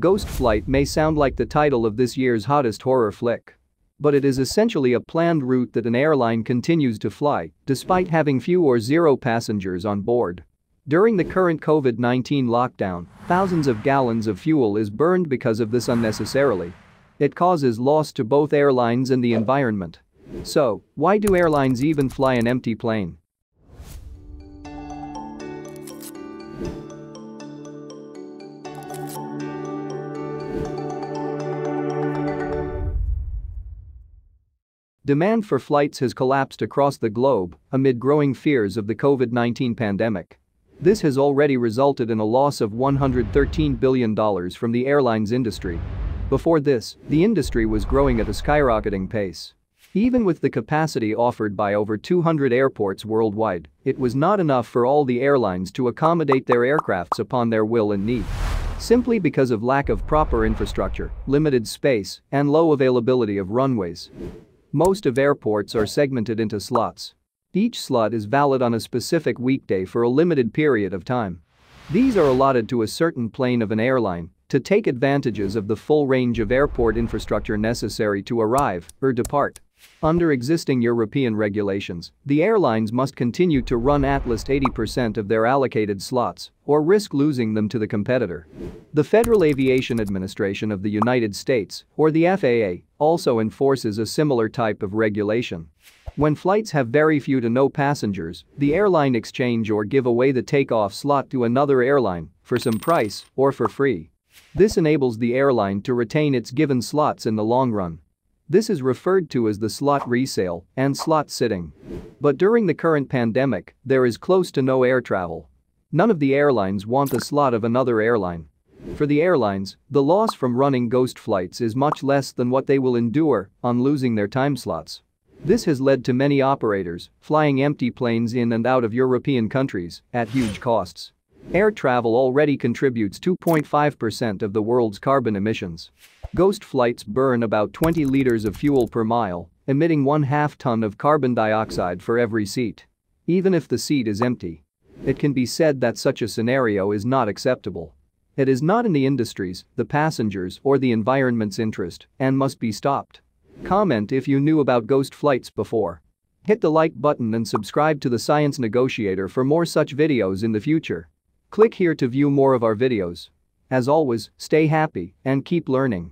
Ghost Flight may sound like the title of this year's hottest horror flick. But it is essentially a planned route that an airline continues to fly, despite having few or zero passengers on board. During the current COVID-19 lockdown, thousands of gallons of fuel is burned because of this unnecessarily. It causes loss to both airlines and the environment. So, why do airlines even fly an empty plane? Demand for flights has collapsed across the globe amid growing fears of the COVID-19 pandemic. This has already resulted in a loss of $113 billion from the airlines industry. Before this, the industry was growing at a skyrocketing pace. Even with the capacity offered by over 200 airports worldwide, it was not enough for all the airlines to accommodate their aircrafts upon their will and need. Simply because of lack of proper infrastructure, limited space, and low availability of runways. Most of airports are segmented into slots. Each slot is valid on a specific weekday for a limited period of time. These are allotted to a certain plane of an airline to take advantages of the full range of airport infrastructure necessary to arrive or depart. Under existing European regulations, the airlines must continue to run at least 80% of their allocated slots or risk losing them to the competitor. The Federal Aviation Administration of the United States, or the FAA, also enforces a similar type of regulation. When flights have very few to no passengers, the airline exchange or give away the takeoff slot to another airline for some price or for free. This enables the airline to retain its given slots in the long run. This is referred to as the slot resale and slot sitting. But during the current pandemic, there is close to no air travel. None of the airlines want the slot of another airline. For the airlines, the loss from running ghost flights is much less than what they will endure on losing their time slots. This has led to many operators flying empty planes in and out of European countries at huge costs. Air travel already contributes 2.5% of the world's carbon emissions. Ghost flights burn about 20 liters of fuel per mile, emitting one half ton of carbon dioxide for every seat. Even if the seat is empty. It can be said that such a scenario is not acceptable. It is not in the industry's, the passengers, or the environment's interest and must be stopped. Comment if you knew about ghost flights before. Hit the like button and subscribe to the Science Negotiator for more such videos in the future. Click here to view more of our videos. As always, stay happy and keep learning.